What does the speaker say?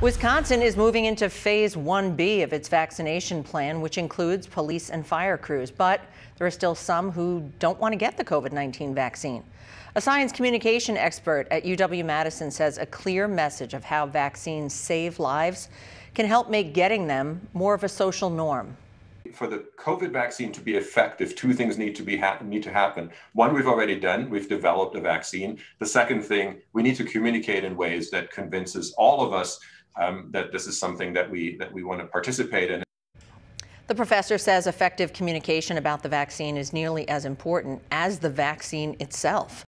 Wisconsin is moving into phase 1B of its vaccination plan, which includes police and fire crews. But there are still some who don't want to get the COVID 19 vaccine. A science communication expert at UW Madison says a clear message of how vaccines save lives can help make getting them more of a social norm for the COVID vaccine to be effective, two things need to be need to happen. One, we've already done. We've developed a vaccine. The second thing, we need to communicate in ways that convinces all of us um, that this is something that we that we want to participate in. The professor says effective communication about the vaccine is nearly as important as the vaccine itself.